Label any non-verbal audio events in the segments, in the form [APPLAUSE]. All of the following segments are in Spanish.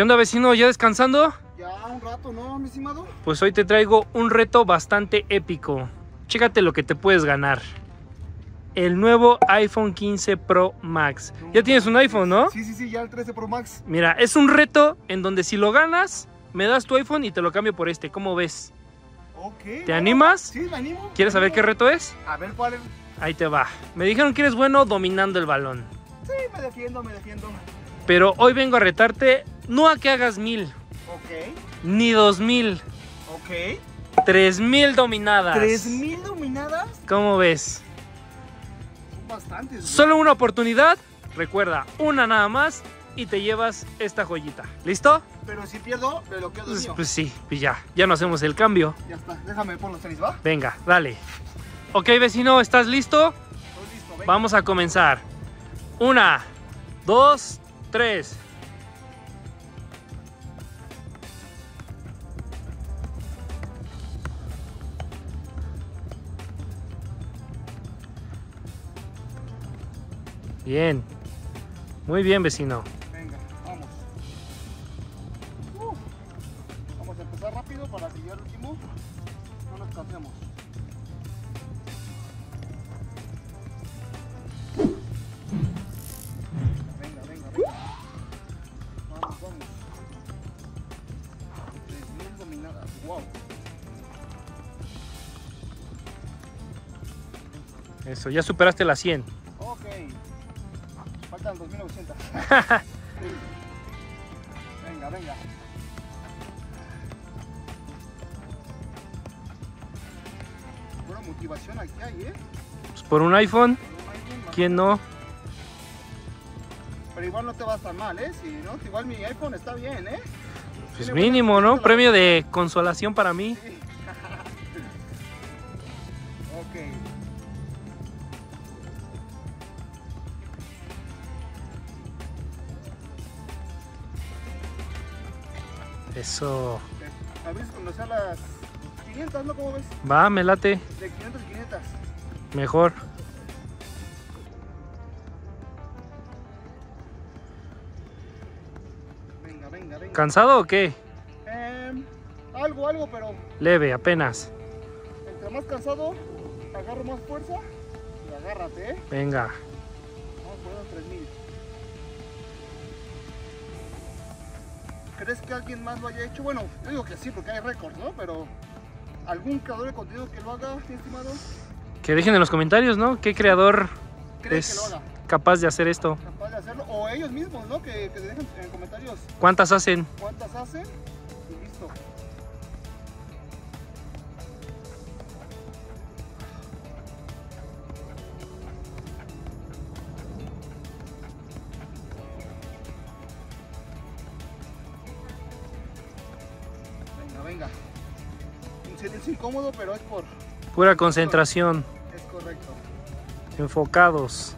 ¿Qué onda vecino? ¿Ya descansando? Ya un rato, ¿no, mi estimado? Pues hoy te traigo un reto bastante épico. Chécate lo que te puedes ganar. El nuevo iPhone 15 Pro Max. Ya tienes un iPhone, ¿no? Sí, sí, sí, ya el 13 Pro Max. Mira, es un reto en donde si lo ganas, me das tu iPhone y te lo cambio por este. ¿Cómo ves? Ok. ¿Te animas? Sí, me animo. ¿Quieres saber qué reto es? A ver cuál es. Ahí te va. Me dijeron que eres bueno dominando el balón. Sí, me defiendo, me defiendo. Pero hoy vengo a retarte no a que hagas mil, Ok, ni dos mil, ok. tres mil dominadas. ¿3000 dominadas? ¿Cómo ves? Son bastantes. güey. Solo una oportunidad. Recuerda, una nada más y te llevas esta joyita. ¿Listo? Pero si pierdo, me lo quedo Pues, mío. pues sí, pues ya, ya no hacemos el cambio. Ya está, déjame poner los tenis, ¿va? Venga, dale. Ok, vecino, ¿estás listo? Estoy listo, venga. Vamos a comenzar. Una, dos, tres. Bien. Muy bien, vecino. Eso, ya superaste las 100. Ok. Faltan 2900. [LAUGHS] venga, venga. Buena motivación aquí hay, ¿eh? Pues por un iPhone, ¿quién no? Pero igual no te vas tan mal, ¿eh? Si no, igual mi iPhone está bien, ¿eh? Pues mínimo, ¿no? Premio de consolación para mí. Sí. Eso. A ver si conocer las 500, ¿no? ¿Cómo ves? Va, me late. De 500 y 500. Mejor. Venga, venga, venga. ¿Cansado o qué? Em, algo, algo, pero Leve, apenas. entre más cansado, agarro más fuerza y agárrate, ¿eh? Venga. Vamos a poner los 3000. ¿Crees que alguien más lo haya hecho? Bueno, yo digo que sí, porque hay récords, ¿no? Pero algún creador de contenido que lo haga, mi estimado, Que dejen en los comentarios, ¿no? ¿Qué creador ¿crees que es lo haga? capaz de hacer esto? Capaz de hacerlo. O ellos mismos, ¿no? Que, que dejen en comentarios ¿Cuántas hacen? cuántas hacen y listo. Incómodo, pero es por... Pura concentración. Es correcto. Enfocados.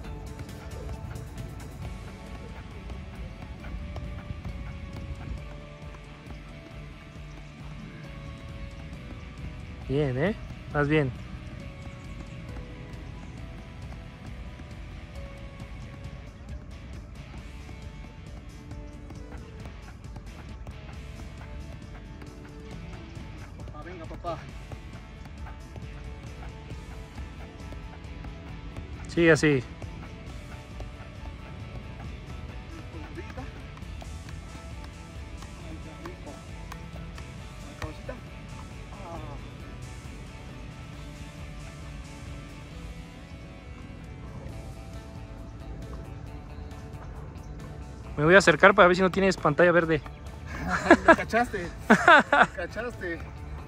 Bien, ¿eh? Más bien. Sigue así. Me voy a acercar para ver si no tienes pantalla verde. [LAUGHS] Me cachaste. Me cachaste.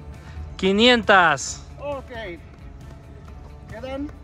[LAUGHS] 500. Ok. Quedan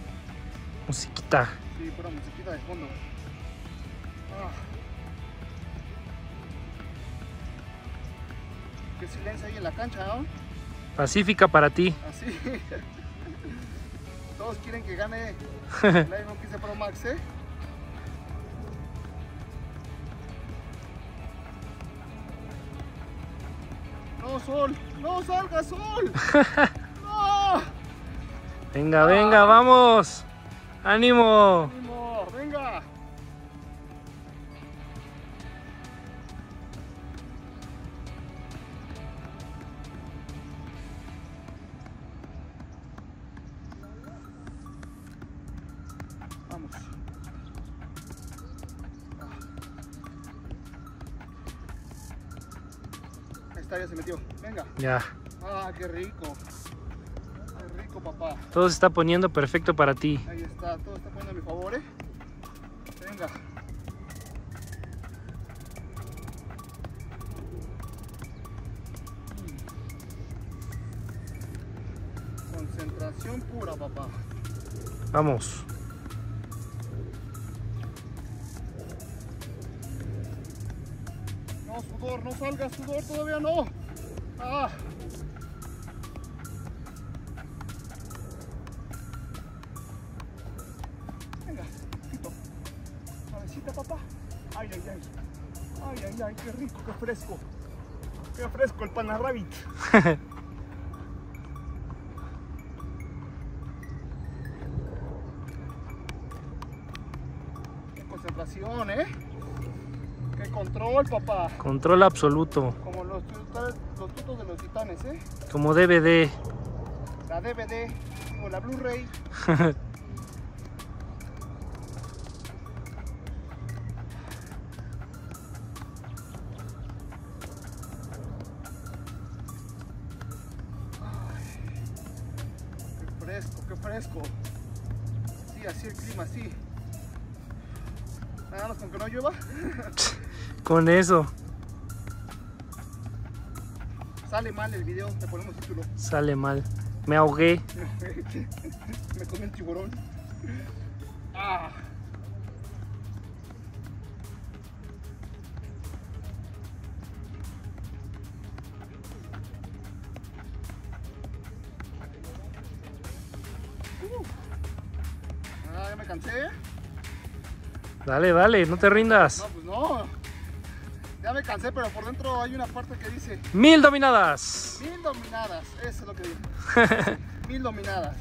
Musiquita. Sí, pura musiquita de fondo. Ah. Qué silencio ahí en la cancha, ¿no? Pacífica para ti. Así. [LAUGHS] Todos quieren que gane el iPhone 15 Pro Max, ¿eh? No, Sol. No salga, Sol. [LAUGHS] No. Venga, venga, vamos. Ánimo. Ánimo, venga. Vamos. Ahí está, ya se metió. Venga. Ya. Ah, qué rico. Papá. Todo se está poniendo perfecto para ti. Ahí está, todo está poniendo a mi favor, ¿eh? Venga. Concentración pura, papá. Vamos. No, sudor, no salga sudor, todavía no. Ah. Suavecita, papá. Ay, ay, ay. Ay, ay, ay, qué rico, qué fresco. Qué fresco el panarrabbit. [LAUGHS] Qué concentración, ¿eh? Qué control, papá. Control absoluto. Como los, los tutos de los titanes, ¿eh? Como DVD. La DVD o la Blu-ray. [LAUGHS] así el clima, así. Nada más con que no llueva. [LAUGHS] Con eso Sale mal el video, le ponemos título. sale mal. Me ahogué. [LAUGHS] Me comí el tiburón. Ah. Dale, dale, no te rindas. No, pues no. Ya me cansé, pero por dentro hay una parte que dice Mil dominadas. Mil dominadas, eso es lo que digo. [LAUGHS] Mil dominadas.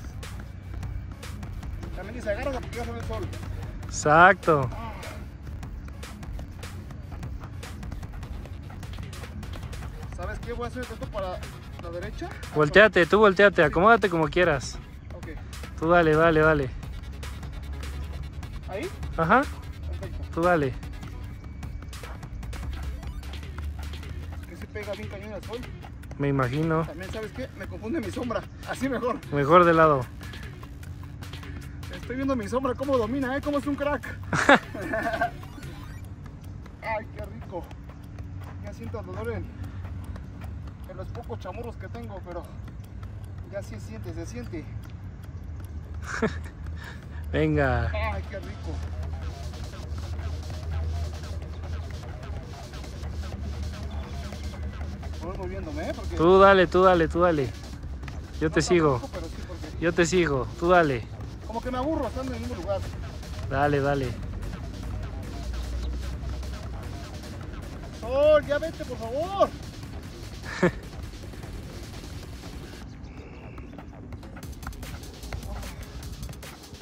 También dice, agárrala porque ya sale el sol. Exacto. Ah. ¿Sabes qué? Voy a hacer esto para la derecha. Volteate, tú volteate, acomódate como quieras. Ok. Tú dale, dale, dale. ¿Ahí? Ajá, Tú dale. Que se pega bien cañón al sol. Me imagino. También, ¿sabes qué? Me confunde mi sombra. [LAUGHS] Así mejor. Mejor de lado. Estoy viendo mi sombra cómo domina, ¿eh? Cómo es un crack. [LAUGHS] Ay, qué rico. Ya siento el dolor en, en los pocos chamorros que tengo, pero ya sí siente, se siente. [LAUGHS] Venga. Ay, qué rico. Voy moviéndome, ¿eh? Porque Tú dale, tú dale, tú dale. Yo te sigo. sí, porque Yo te sigo. Tú dale. como que me aburro estando en el mismo lugar. Dale, dale. Sol, ya vete, por favor. [LAUGHS]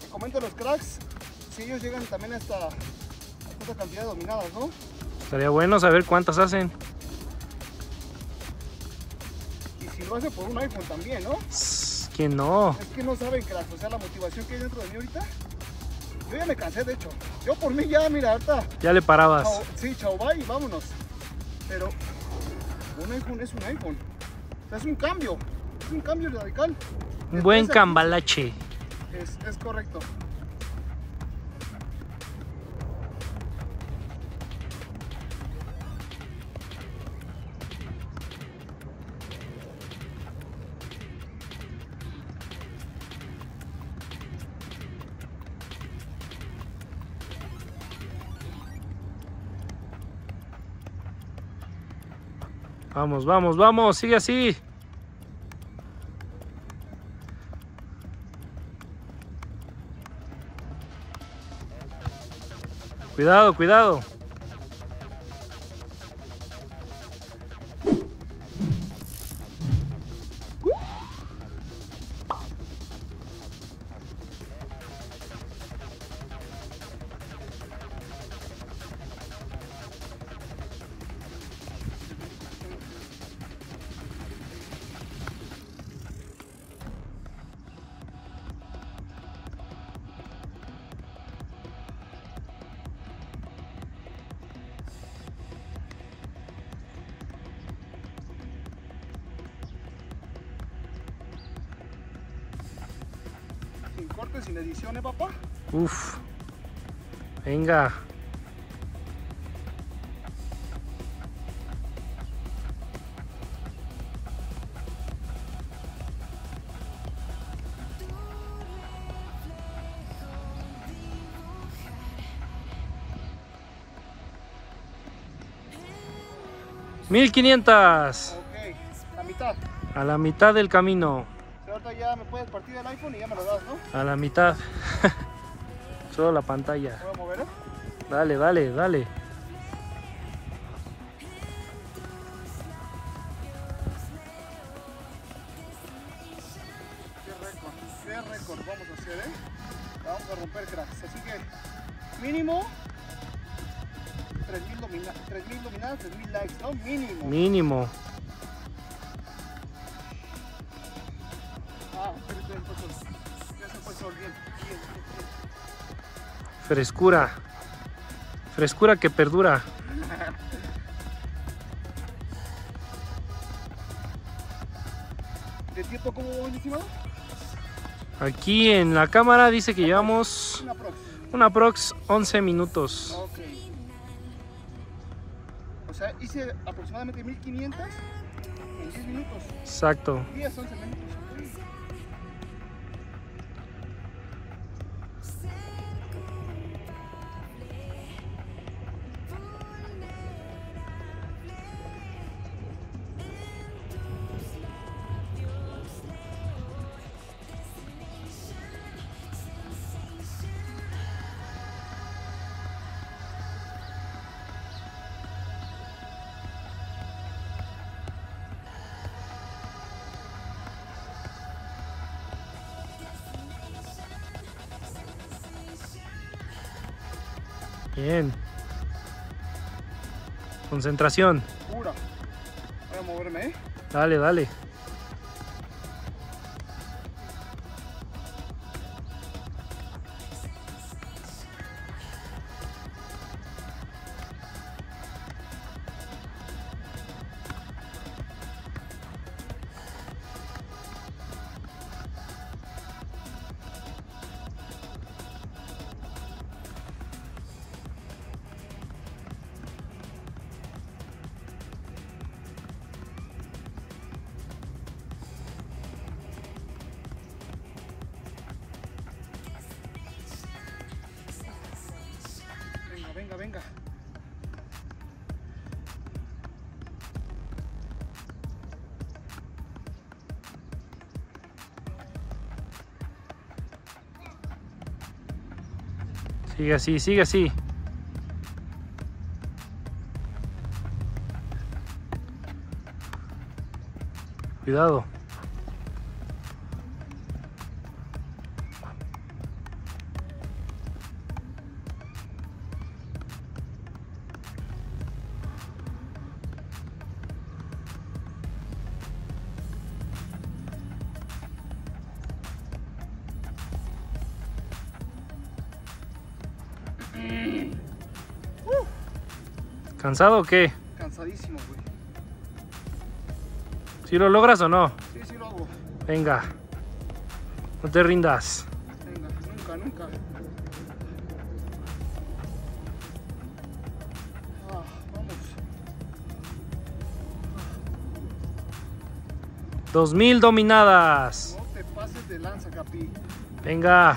Te comento los cracks, si ellos llegan también a esta, a esta cantidad de dominadas, ¿no? Estaría bueno saber cuántas hacen. Si lo hace por un iPhone también, ¿no? ¿Quién no? Es que no saben, cracks, o sea, la motivación que hay dentro de mí ahorita. Yo ya me cansé, de hecho. Yo por mí ya, mira, ahorita. Ya le parabas. chao- sí, chao, bye y vámonos. Pero un iPhone es un iPhone. O sea, es un cambio. Es un cambio radical. Un buen cambalache. Es, es correcto. Vamos, vamos, vamos, sigue así. Cuidado, cuidado. Sin cortes, sin ediciones, papá. Uf. Venga. Mil quinientas. Ok, la mitad. A la mitad del camino. Puedes partir el iPhone y ya me lo das, ¿no? A la mitad. [LAUGHS] Solo la pantalla. A mover, ¿eh? Dale, dale, dale. Qué récord, qué récord vamos a hacer, ¿eh? Vamos a romper, cracks. Así que, mínimo 3.000 domina 3.000 dominadas, 3.000 likes, ¿no? Mínimo. Mínimo. Frescura. Frescura que perdura. ¿De tiempo cómo estimado? Aquí en la cámara dice que llevamos Una prox. una prox 11 minutos. Ok. O sea, hice aproximadamente 1500 en 10 minutos. Exacto. 10, 11 minutos. Bien. Concentración. Pura. Voy a moverme, ¿eh? Dale, dale. Sigue así, sigue así. Cuidado. ¿Cansado o qué? Cansadísimo, güey. ¿Si lo logras o no? Sí, sí lo hago. Venga. No te rindas. Venga, nunca, nunca. Ah, vamos. Dos mil dominadas. No te pases de lanza, Capi. Venga.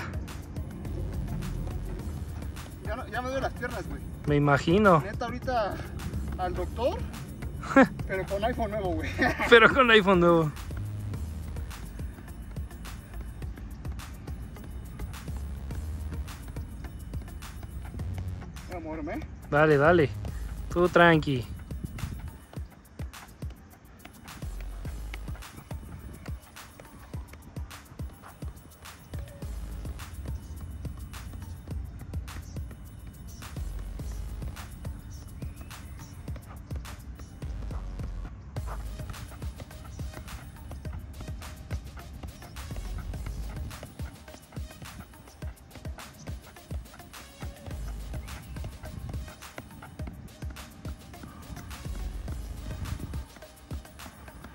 Me. Me imagino. Neta, ahorita al doctor [LAUGHS] Pero con iPhone nuevo, güey. [LAUGHS] Pero con iPhone nuevo. Voy a moverme. Dale, dale. Tú tranqui.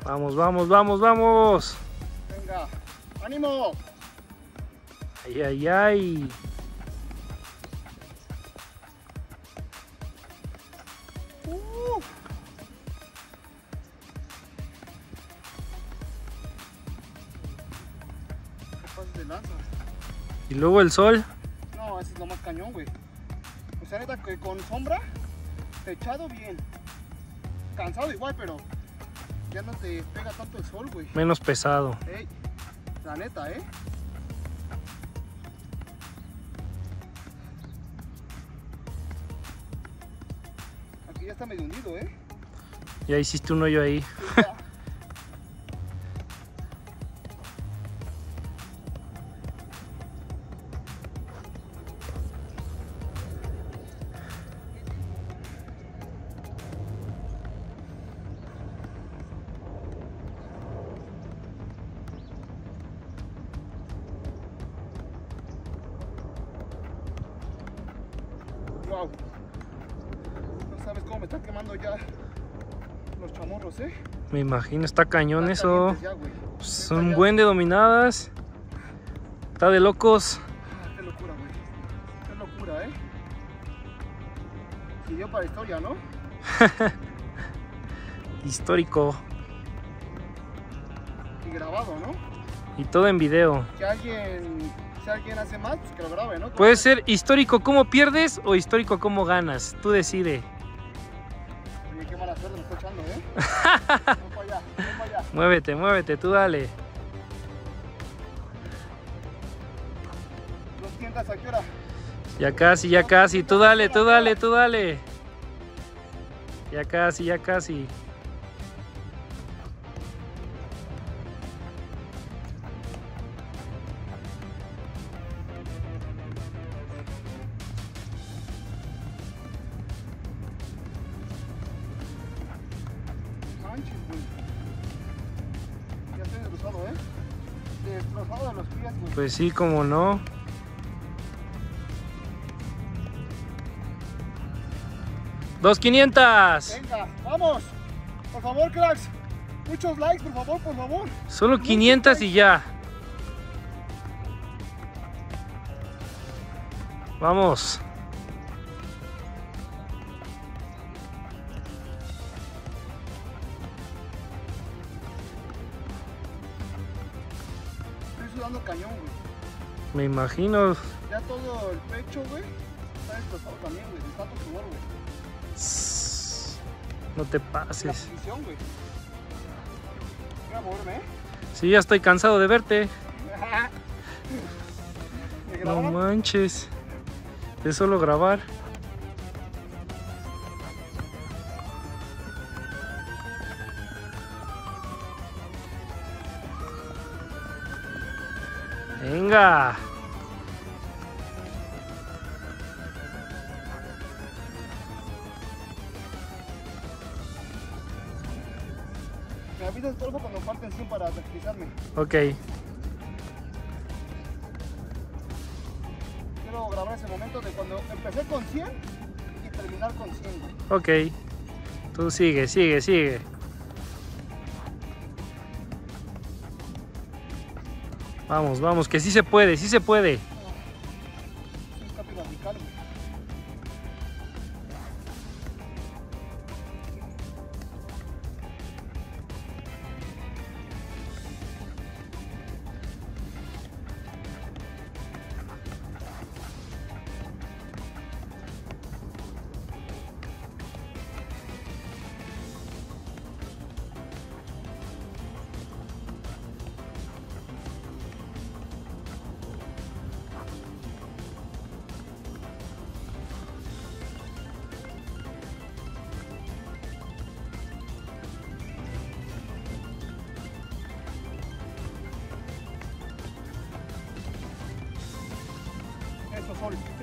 Vamos, vamos, vamos, vamos. Venga, ánimo. Ay, ay, ay. Uh. ¿Qué de lanza? Y luego el sol. No, ese es lo más cañón, güey. O sea, neta, que con sombra, techado bien. Cansado igual, pero ya no te pega tanto el sol, güey. Menos pesado. Ey, la neta, ¿eh? Aquí ya está medio hundido, ¿eh? Ya hiciste un hoyo ahí. Sí, Me imagino, está cañón eso. Pues, ya. buen de dominadas. Está de locos. Ah, Qué locura, güey. Qué locura, ¿eh? Dio para historia, ¿no? [LAUGHS] Histórico. Y grabado, ¿no? Y todo en video. Si alguien, si alguien hace más, pues que lo grabe, ¿no? Puede ser histórico cómo pierdes o histórico cómo ganas. Tú decide. Oye, qué mala suerte me está echando, ¿eh? [LAUGHS] Muévete, muévete, tú dale. Los tiendas a qué hora? Ya casi, ya casi. Tú dale, tú dale, tú dale. Ya casi, ya casi. Manches, güey. Pues sí, como no. Dos quinientas. Venga, vamos. Por favor, cracks. Muchos likes, por favor, por favor. Solo 500 y ya. Vamos. Sudando cañón, güey. Me imagino. Ya todo el pecho, güey. Está destrozado también, güey. De tanto sudor, güey. No te La pases. posición, güey. Voy a moverme, ¿eh? Sí, ya estoy cansado de verte. [LAUGHS] ¿Me No manches. Es solo grabar. Venga. Me avisas porfa cuando parten 100 para tranquilizarme. Ok. Quiero grabar ese momento de cuando empecé con 100 y terminar con 100. güey. Ok. Tú sigue, sigue, sigue. Vamos, vamos, que sí se puede, sí se puede.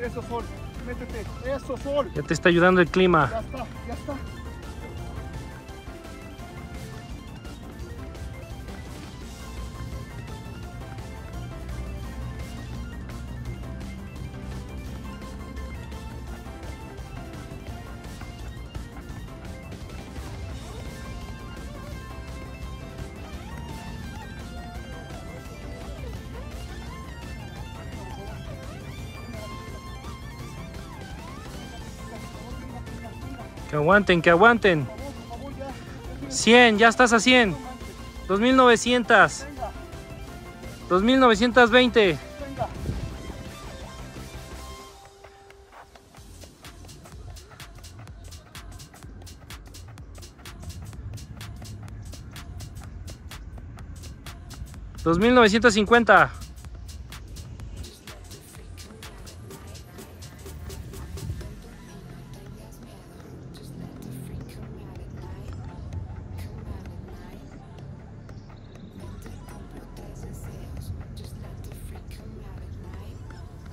Eso, sol. Métete. Eso, sol. Ya te está ayudando el clima. Ya está, ya está. Que aguanten, que aguanten. Por favor, por favor, ya. 100, ya estás a 100. 2900. Venga, 2920. venga. Dos mil novecientos cincuenta.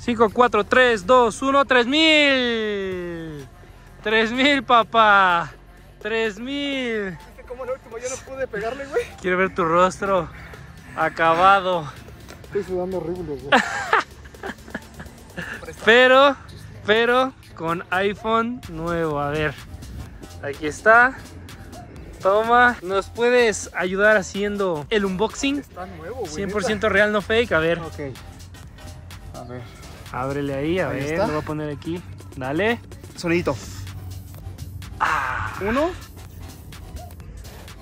Cinco, cuatro, tres, dos, uno, tres mil. Tres mil, papá. Tres mil. ¿Viste cómo el último ya no pude pegarle, güey? Quiero ver tu rostro acabado. Estoy sudando horrible, güey. [LAUGHS] Pero, pero con iPhone nuevo. A ver, aquí está. Toma, ¿nos puedes ayudar haciendo el unboxing? Está nuevo, güey. 100% real, no fake. A ver. Ok. A ver. Ábrele ahí, a Ahí ver, está. lo voy a poner aquí. Dale. Sonidito. Ah, Uno.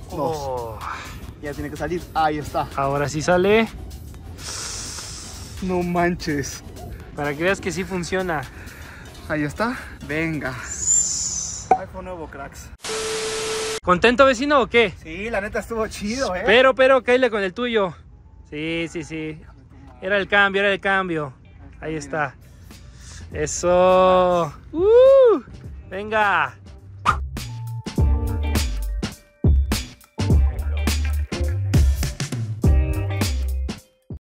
Dos. oh, Ya tiene que salir. Ahí está. ahora sí sale. No manches. Para que veas que sí funciona. Ahí está. Venga. iPhone nuevo, cracks. ¿Contento vecino o qué? Sí, la neta estuvo chido, eh. Pero, pero, cállale con el tuyo. Sí, sí, sí. Era el cambio, era el cambio. Ahí está. Eso. Uh, venga.